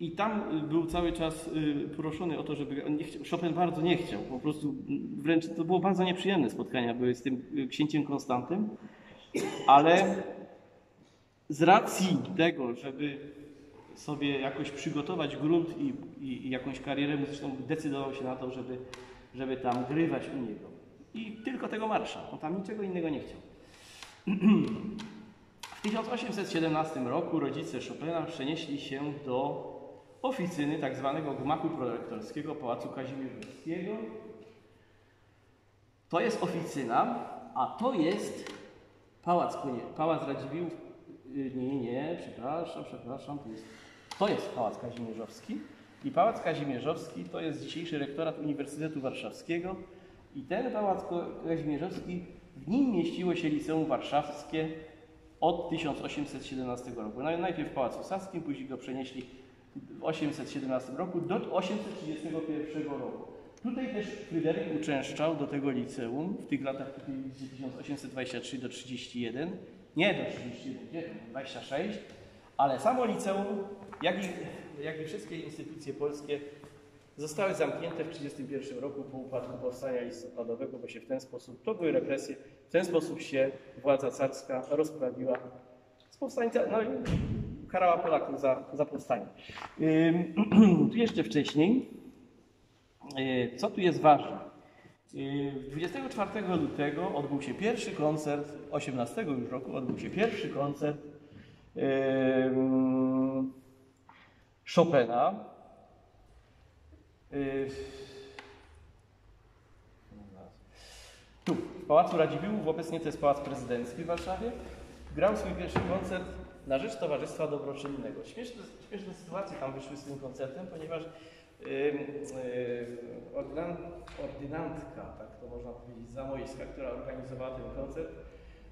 Speaker 1: I tam był cały czas y, proszony o to, żeby. Chopin bardzo nie chciał, po prostu wręcz to było bardzo nieprzyjemne spotkania były z tym y, księciem Konstantym, ale z racji tego, żeby sobie jakoś przygotować grunt i, i, i jakąś karierę muzyczną, decydował się na to, żeby, żeby tam grywać u niego. I tylko tego marsza, on tam niczego innego nie chciał. W 1817 roku rodzice Chopina przenieśli się do oficyny tak zwanego gmachu prorektorskiego Pałacu Kazimierzowskiego. To jest oficyna, a to jest Pałac, Pałac Radziwiłłów. Y, Nie, nie, przepraszam, przepraszam. To jest, to jest Pałac Kazimierzowski. I Pałac Kazimierzowski to jest dzisiejszy rektorat Uniwersytetu Warszawskiego. I ten Pałac Kazimierzowski, w nim mieściło się Liceum Warszawskie od 1817 roku. Naj- Najpierw w Pałacu Saskim, później go przenieśli w 817 roku do 831 roku. Tutaj też Fryderyk uczęszczał do tego liceum w tych latach tutaj z 1823 do 31, nie do 31, nie, 26, ale samo liceum, jak i, jak i wszystkie instytucje polskie zostały zamknięte w 1931 roku po upadku powstania listopadowego, bo się w ten sposób, to były represje, w ten sposób się władza carska rozprawiła z powstańca, no i karała Polaków za, za powstanie. Ym, tu jeszcze wcześniej, yy, co tu jest ważne? Yy, 24 lutego odbył się pierwszy koncert, 18 już roku odbył się pierwszy koncert Chopina. Yy, Tu, w Pałacu Radziwiłłów, obecnie to jest Pałac Prezydencki w Warszawie, grał swój pierwszy koncert na rzecz Towarzystwa Dobroczynnego. Śmieszne, śmieszne sytuacje tam wyszły z tym koncertem, ponieważ ordynantka, tak to można powiedzieć, Zamojska, która organizowała ten koncert,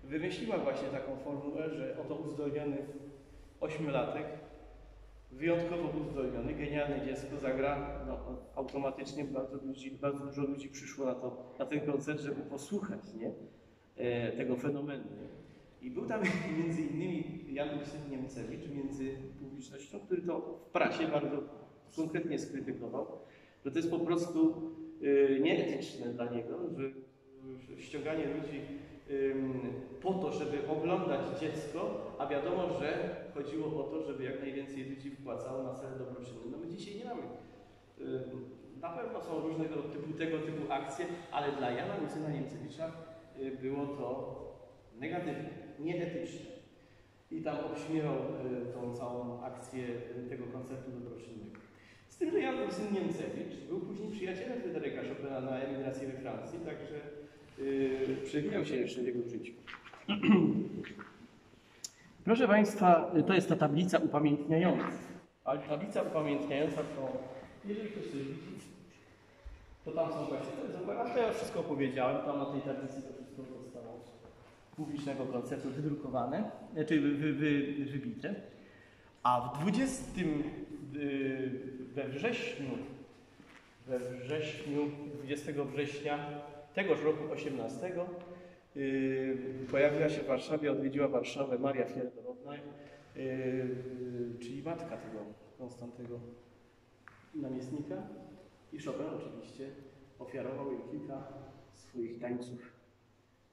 Speaker 1: wymyśliła właśnie taką formułę, że oto uzdolniony ośmiolatek wyjątkowo uzdolniony, genialne dziecko zagra, no, automatycznie bardzo, ludzi, bardzo dużo ludzi przyszło na, to, na ten koncert, żeby posłuchać nie? E, tego fenomenu. I był tam między innymi Jan Niemcewicz między publicznością, który to w prasie bardzo konkretnie skrytykował, że to jest po prostu y, nieetyczne dla niego, że, ściąganie ludzi po to, żeby oglądać dziecko, a wiadomo, że chodziło o to, żeby jak najwięcej ludzi wpłacało na cele dobroczynne. No my dzisiaj nie mamy. Na pewno są różnego typu tego typu akcje, ale dla Jana Lucyna Niemcewicza y, było to negatywne, nieetyczne. I tam obśmiewał y, tą całą akcję tego koncertu dobroczynnego. Tym, że Jan Lucyn Niemcewicz był później przyjacielem Fryderyka Chopina na emigracji we Francji, także yy, przewijał się jeszcze w jego życiu. Proszę Państwa, to jest ta tablica upamiętniająca. Ale tablica upamiętniająca to, jeżeli ktoś coś widzi, to tam są właśnie, dokładnie, to ja wszystko powiedziałem, tam na tej tablicy to wszystko zostało publicznego koncertu wydrukowane, znaczy wy, wy, wy, wybite. A w 20, yy, we wrześniu, we wrześniu, 20 września tegoż roku 18 yy, pojawiła się w Warszawie, odwiedziła Warszawę Maria Fiedorowna, yy, czyli matka tego Konstantego namiestnika i Chopin oczywiście ofiarował jej kilka swoich tańców,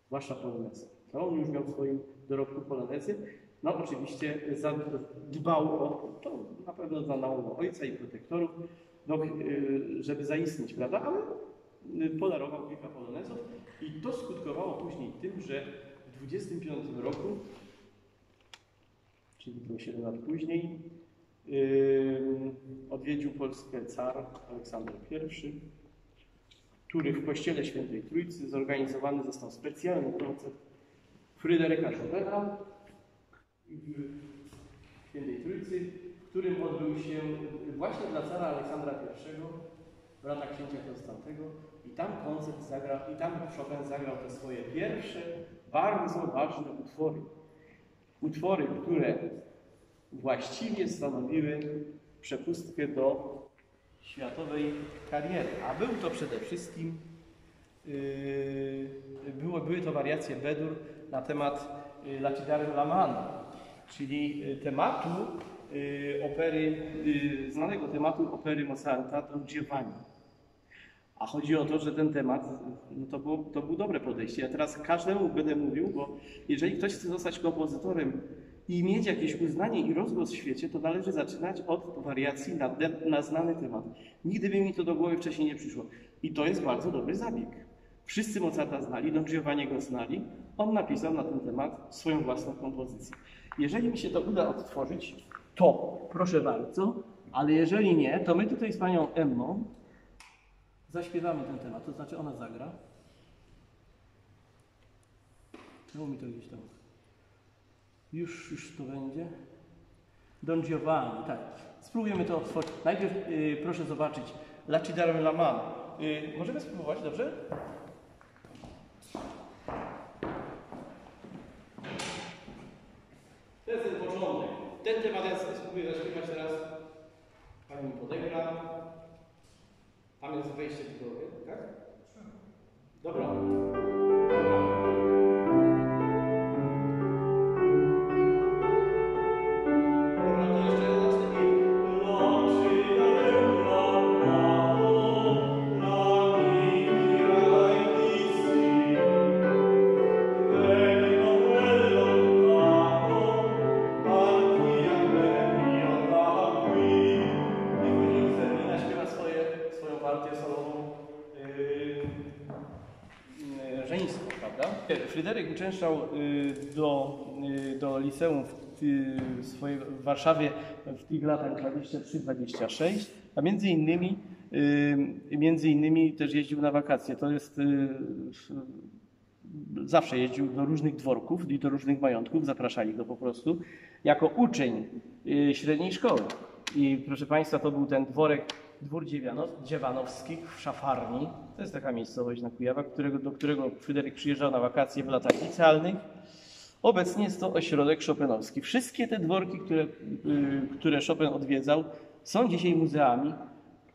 Speaker 1: zwłaszcza polonezy. To on już miał w swoim dorobku polonezy. No oczywiście dbał o, to na pewno za nauką ojca i protektorów, no, yy, żeby zaistnieć, prawda? Ale podarował kilka polonezów i to skutkowało później tym, że w 25 roku, czyli było 7 lat później, yy, odwiedził Polskę car Aleksander I, który w kościele Świętej Trójcy zorganizowany został specjalny koncert Fryderyka Chopina Świętej Trójcy, którym odbył się właśnie dla cara Aleksandra I, brata księcia Konstantego, i tam koncert zagrał, i tam Chopin zagrał te swoje pierwsze, bardzo ważne utwory. Utwory, które właściwie stanowiły przepustkę do światowej kariery. A był to przede wszystkim, yy, było, były to wariacje Bedur na temat yy, Lacidarem Lamana, czyli yy, tematu yy, opery, znanego tematu opery Mozarta Don Giovanni. A chodzi o to, że ten temat, no to, było, to było dobre podejście. Ja teraz każdemu będę mówił, bo jeżeli ktoś chce zostać kompozytorem i mieć jakieś uznanie i rozgłos w świecie, to należy zaczynać od wariacji na, na znany temat. Nigdy by mi to do głowy wcześniej nie przyszło. I to jest bardzo dobry zabieg. Wszyscy Mozarta znali, Don Giovanni go znali. On napisał na ten temat swoją własną kompozycję. Jeżeli mi się to uda odtworzyć, to proszę bardzo, ale jeżeli nie, to my tutaj z panią Emmą zaśpiewamy ten temat, to znaczy ona zagra. Czemu mi to gdzieś tam? Już, już to będzie. Don Giovanni, tak. Spróbujemy to otworzyć. Najpierw y, proszę zobaczyć Lacidarem Laman. Y, możemy spróbować, dobrze? Jest ten początek. Ten temat ja spróbuję zaśpiewać teraz. Pani mi podegra. A więc wejście w głowie, tak? Dobra. Uczęszczał yy, do, yy, do liceum w, yy, swoje, w Warszawie w tych latach 23-26, a między innymi, między innymi też jeździł na wakacje. To jest zawsze jeździł do różnych dworków i do różnych majątków, zapraszali go po prostu, jako uczeń y, średniej szkoły. I proszę Państwa, to był ten dworek, dwór Dziewanowskich w Szafarni. To jest taka miejscowość na Kujawach, którego, do którego Fryderyk przyjeżdżał na wakacje w latach licealnych. Obecnie jest to ośrodek szopenowski. Wszystkie te dworki, które, y, które Chopin odwiedzał, są dzisiaj muzeami,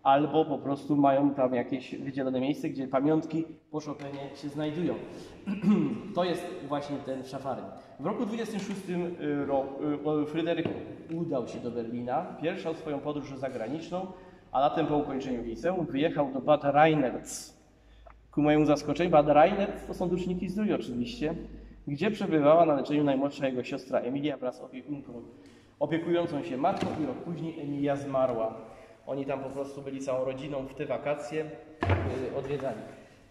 Speaker 1: albo po prostu mają tam jakieś wydzielone miejsce, gdzie pamiątki po Chopinie się znajdują. to jest właśnie ten szafarni. W roku 26 roku Fryderyk udał się do Berlina, pierwszą swoją podróż zagraniczną, a latem po ukończeniu liceum wyjechał do Bad Rheinerz. Ku mojemu zaskoczeniu Bad Rheinerz to są duczniki zdrój oczywiście, gdzie przebywała na leczeniu najmłodsza jego siostra Emilia wraz z opiekunką opiekującą się matką i rok później Emilia zmarła. Oni tam po prostu byli całą rodziną w te wakacje yy, odwiedzani.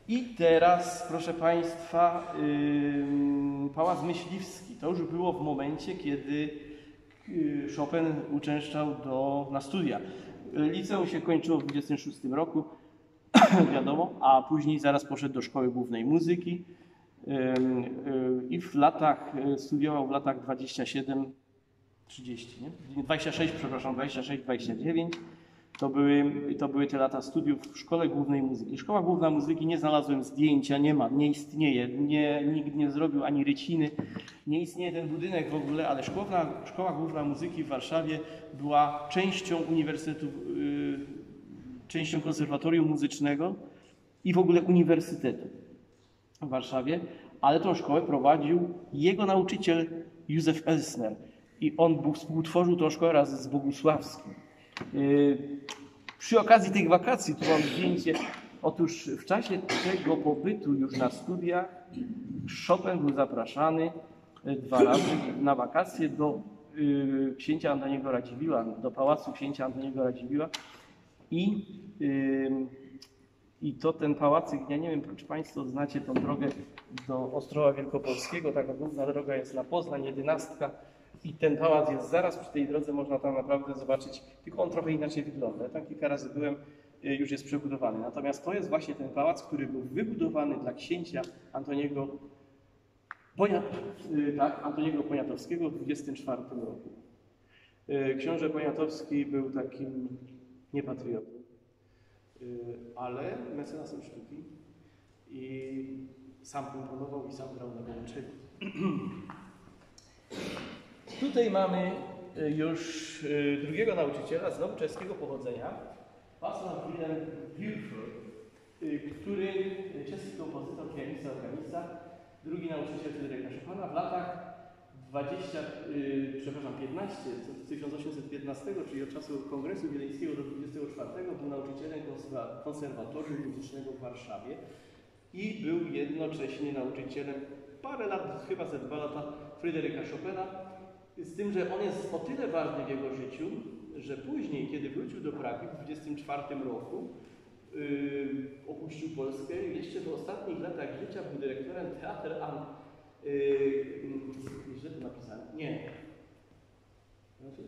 Speaker 1: I teraz, proszę Państwa, yy, Pałac Myśliwski. To już było w momencie, kiedy yy, Chopin uczęszczał do, na studia. Liceum się kończyło w 26 roku, wiadomo, a później zaraz poszedł do Szkoły Głównej Muzyki yy, i w latach, yy, studiował w latach 27 30, nie? 26, przepraszam, 26, 29. To były, to były te lata studiów w Szkole Głównej Muzyki. Szkoła Główna Muzyki, nie znalazłem zdjęcia, nie ma, nie istnieje, nie, nikt nie zrobił ani ryciny, nie istnieje ten budynek w ogóle, ale Szkoła, Szkoła Główna Muzyki w Warszawie była częścią Uniwersytetu, yy, częścią Konserwatorium Muzycznego i w ogóle Uniwersytetu w Warszawie, ale tą szkołę prowadził jego nauczyciel Józef Elsner i on współtworzył tą szkołę razem z Bogusławskim. Przy okazji tych wakacji, tu mam zdjęcie, otóż w czasie tego pobytu już na studiach Chopin był zapraszany dwa razy na wakacje do y, księcia Antoniego Radziwiła, do pałacu księcia Antoniego Radziwiła. I, y, i to ten pałacyk, ja nie wiem, czy Państwo znacie tą drogę do Ostrowa Wielkopolskiego, taka główna droga jest na Poznań, jedenastka, i ten pałac jest zaraz przy tej drodze, można tam naprawdę zobaczyć, tylko on trochę inaczej wygląda. Tam kilka razy byłem, już jest przebudowany. Natomiast to jest właśnie ten pałac, który był wybudowany dla księcia Antoniego, Poniat, tak, Antoniego Poniatowskiego w 24 roku. Książę Poniatowski był takim niepatriotą, ale mecenasem sztuki i sam komponował i sam grał na wiolonczeli. Tutaj mamy już drugiego nauczyciela, znowu czeskiego pochodzenia, Pasła Wilhelm Wilford, który czeski kompozytor, pianista, organista, drugi nauczyciel Fryderyka Chopina w latach 20, przepraszam, 15, z 1815, czyli od czasu Kongresu Wileńskiego do 24, był nauczycielem konserwatorium muzycznego w Warszawie i był jednocześnie nauczycielem parę lat, chyba ze dwa lata, Fryderyka Chopina, z tym, że on jest o tyle ważny w jego życiu, że później, kiedy wrócił do Pragi w 24 roku, yy, opuścił Polskę, jeszcze w ostatnich latach życia był dyrektorem Teatr An. Yy, źle to napisałem? Nie. Źle to.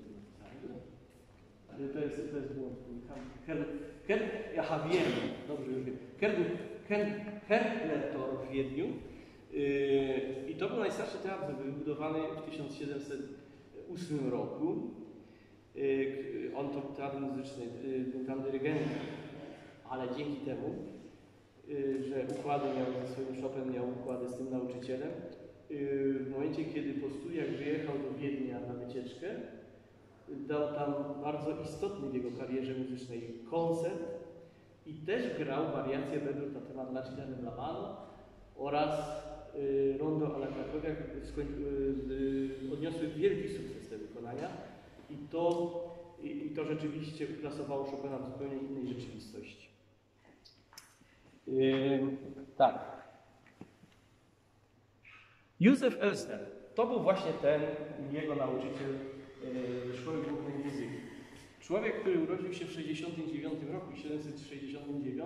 Speaker 1: Ale to jest, to jest błąd. Her, her, aha, wiem. Dobrze, już wiem. Herletor w Wiedniu. Yy, I to był najstarszy teatr wybudowany w 1708 roku. Yy, on to teatr muzyczny, był tam dyrygentem, ale dzięki temu, że układy miał ze swoim Chopin, miał układy z tym nauczycielem, w momencie, kiedy po studiach wyjechał do Wiednia na wycieczkę, dał tam bardzo istotny w jego karierze muzycznej koncert I też grał wariację Bedru na temat La Città del Lavano oraz y, Rondo alla y, y, odniosły wielki sukces te wykonania i to, i, i to rzeczywiście uplasowało Chopina w zupełnie innej rzeczywistości. Ym, tak. Józef Elster to był właśnie ten jego nauczyciel e, szkoły głównej. Człowiek, który urodził się w 69 roku i 769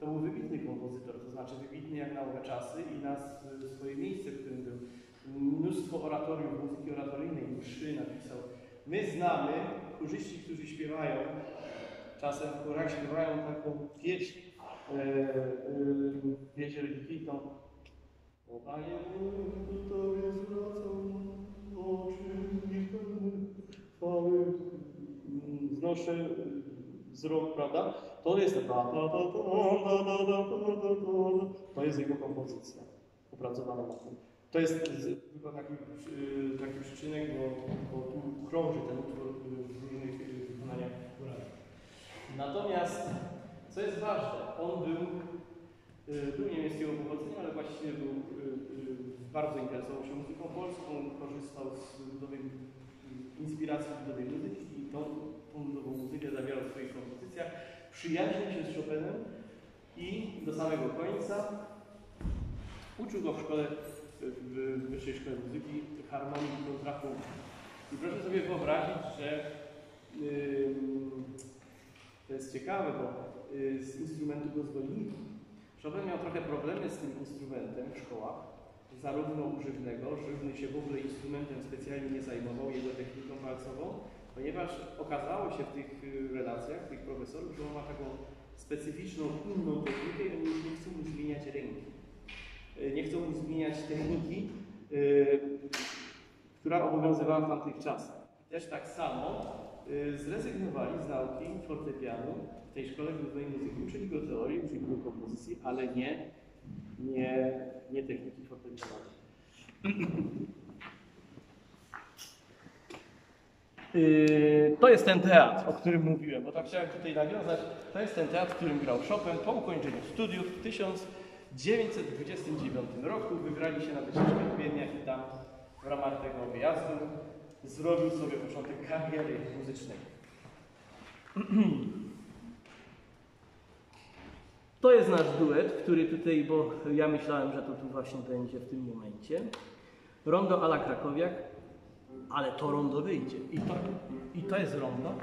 Speaker 1: to był wybitny kompozytor, to znaczy wybitny jak na owe czasy i na s- swoje miejsce, w którym był mnóstwo oratoriów, muzyki oratoryjnej, mszy napisał. My znamy chórzyści, którzy śpiewają, czasem w chórach śpiewają taką pieśń, e, e, religijną. O Panie, ku Tobie zwracam oczy i chwały znoszę wzrok, prawda? To jest ta, to jest jego kompozycja opracowana na tym. To jest tylko taki, y, taki przyczynek, bo, bo tu krąży ten utwór y, w różnych y, wykonaniach. Natomiast, co jest ważne, on był Był niemieckiego pochodzenia, ale właściwie był, bardzo interesował się muzyką polską, korzystał z ludowej y, inspiracji ludowej muzyki i tą, tą ludową muzykę zawierał w swoich kompozycjach. Przyjaźnił się z Chopinem i do samego końca uczył go w szkole, w Wyższej Szkole Muzyki harmonii i. I proszę sobie wyobrazić, że ym, to jest ciekawe, bo y, z instrumentu go zwolnili. Chopin miał trochę problemy z tym instrumentem w szkołach, zarówno używnego, żywny się w ogóle instrumentem specjalnie nie zajmował, jego techniką walcową, ponieważ okazało się w tych y, relacjach, tych profesorów, że on ma taką specyficzną, inną technikę i oni już nie chcą mu zmieniać ręki. Y, Nie chcą zmieniać techniki, y, która obowiązywała w tamtych czasach. Też tak samo y, zrezygnowali z nauki fortepianu w tej szkole głównej muzyki. Uczyli go teorii, uczyli go kompozycji, ale nie, nie, nie techniki fortepianowej. To jest ten teatr, o którym mówiłem, bo tak chciałem tutaj nawiązać. To jest ten teatr, w którym grał Chopin po ukończeniu studiów w 1929 roku. Wybrali się na wycieczkę w i tam w ramach tego wyjazdu zrobił sobie początek kariery muzycznej. To jest nasz duet, który tutaj, bo ja myślałem, że to tu właśnie będzie w tym momencie. Rondo ala Krakowiak, ale to rondo wyjdzie. I to, i to jest rondo.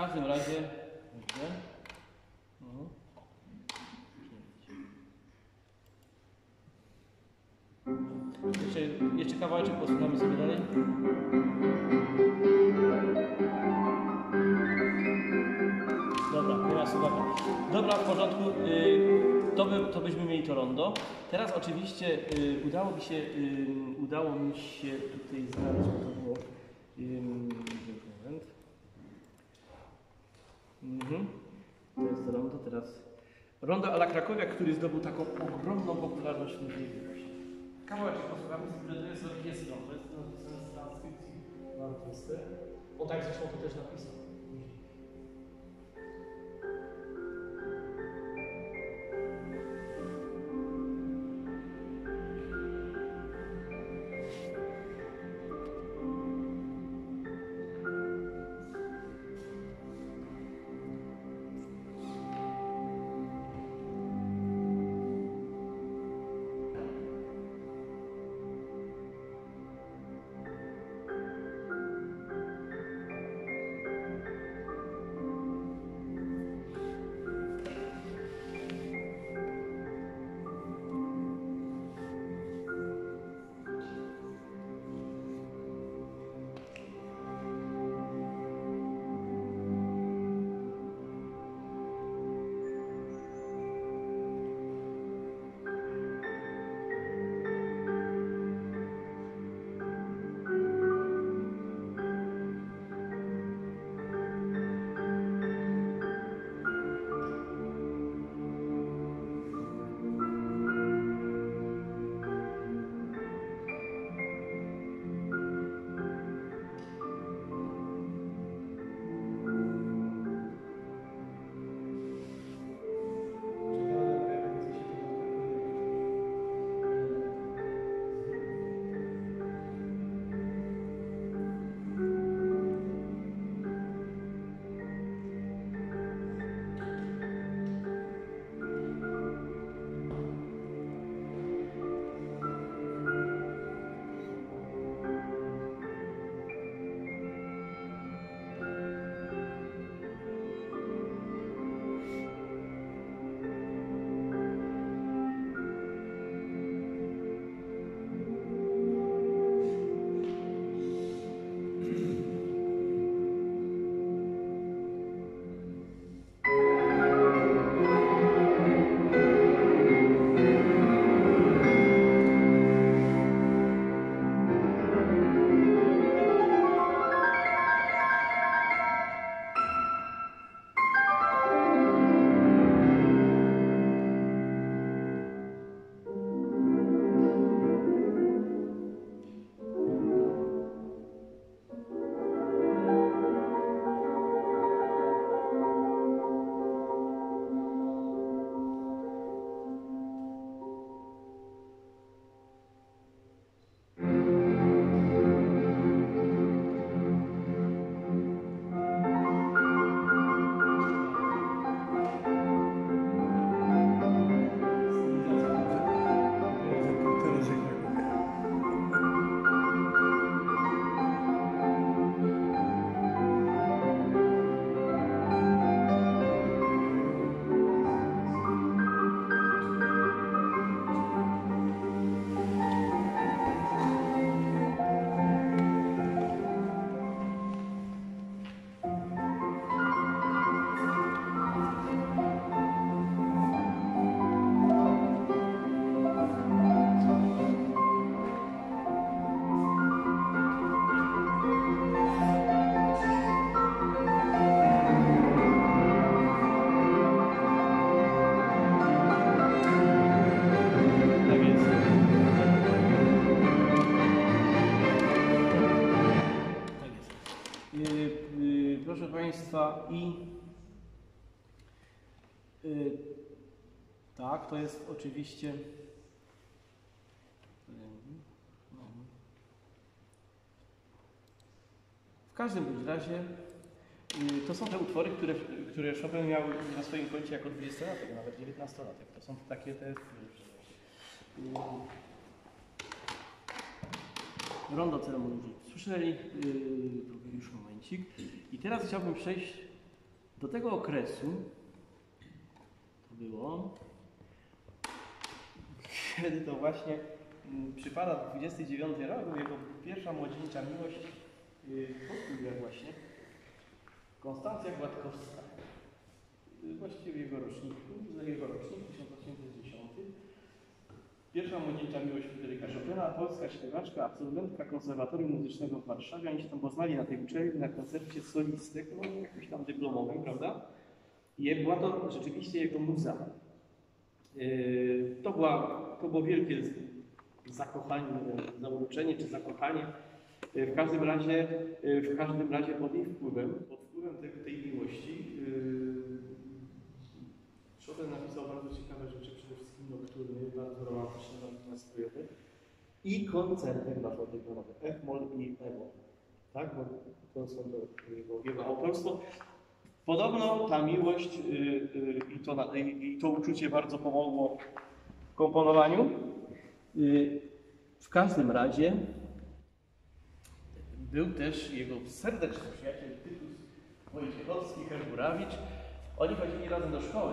Speaker 1: Każdym razie. Mhm. Jeszcze, jeszcze kawałeczek posłuchamy sobie dalej. Dobra, teraz uwaga. Dobra, w porządku. y, To, by, to byśmy mieli to rondo. Teraz oczywiście y, udało mi się, y, udało mi się tutaj znaleźć, Rondo ala Krakowia, który zdobył taką ogromną popularność w ludzi. Kawałeczek posłuchamy, to jest orkiestrą. To jest z transkrypcji na orkiestrę. On tak zresztą to też napisał. I yy, tak, to jest oczywiście. No. W każdym razie yy, to są te utwory, które, które Chopin miał na swoim koncie jako 20-latek, nawet 19-latek. To są takie te. Yy, Rondo ceremonii słyszeli, yy, już momencik. I teraz chciałbym przejść do tego okresu, to było, kiedy to właśnie mm, przypada 29 rok, jego pierwsza młodzieńcza miłość yy, właśnie, Konstancja Gładkowska. Yy, Właściwie jego rocznik, jego rocznik 1810. Pierwsza młodzieńcza miłość Fryderyka Chopina, polska śpiewaczka, absolwentka konserwatorium muzycznego w Warszawie. Oni się tam poznali na tej uczelni, na koncercie solistek, no jakimś tam dyplomowym, prawda?
Speaker 2: I była to rzeczywiście jego muza. Yy, To, była, to było wielkie zakochanie, zauroczenie czy zakochanie. Yy, W każdym razie, yy, w każdym razie pod jej wpływem, pod wpływem tej, tej miłości, Chopin napisał bardzo ciekawe rzeczy, nokturny, bardzo romantyczne, nastrojowe i koncerty dla fortepianowe, F-moll i E-moll. Tak, bo to są to jego, jego autorstwo. Podobno ta miłość y, y, i, to, na- i, i to uczucie bardzo pomogło w komponowaniu. Y, w każdym razie był też jego serdeczny przyjaciel Tytus Wojciechowski, Herburawicz. Oni chodzili razem do szkoły.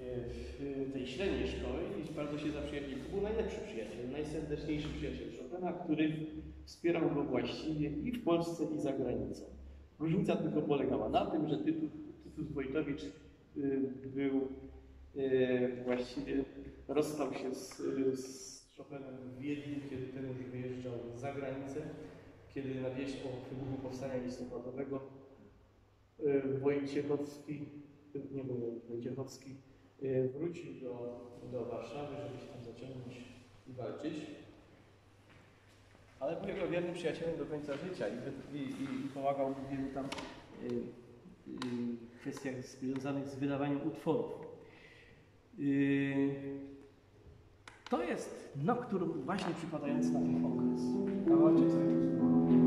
Speaker 2: Y, W tej średniej szkoły i bardzo się zaprzyjaźnili. To był najlepszy przyjaciel, najserdeczniejszy przyjaciel Chopina, który wspierał go właściwie i w Polsce, i za granicą. Różnica tylko polegała na tym, że Tytus, Tytus Wojtowicz y, był y, właściwie rozstał się z, z Chopinem w Wiedniu, kiedy ten już wyjeżdżał za granicę, kiedy na wieść o wybuchu powstania listopadowego y, Wojciechowski, nie był Wojciechowski, wrócił do, do Warszawy, żeby się tam zaciągnąć i walczyć. Ale był jego wiernym przyjacielem do końca życia i, i, i, pomagał mu w wielu tam y, y, kwestiach związanych z wydawaniem utworów. Y, to jest noktur właśnie przypadający na ten okres. Kawałeczek sobie